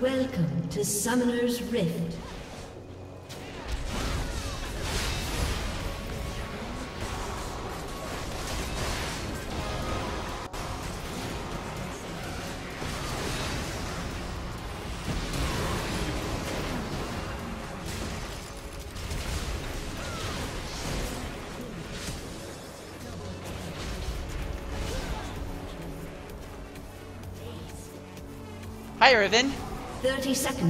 Welcome to Summoner's Rift. Hi, Irvin. 30 seconds